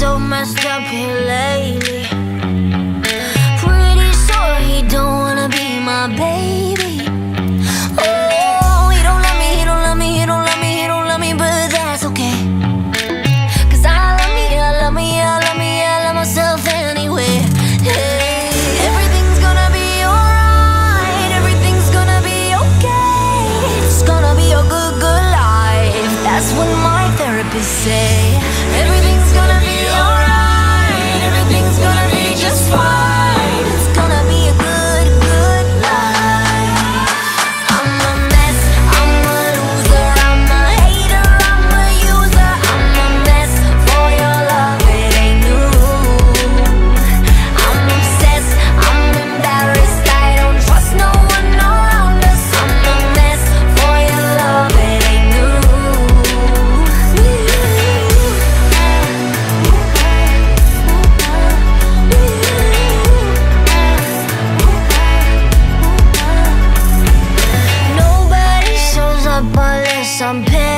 so messed up here lately. Pretty sure he don't wanna be my baby. Oh, he don't love me, he don't love me, he don't love me, he don't love me But that's I love me, I love me, I love me, I love myself anyway. Hey, Everything's gonna be alright Everything's gonna be okay. It's gonna be a good, good life. That's what my say Cause I'm pissed.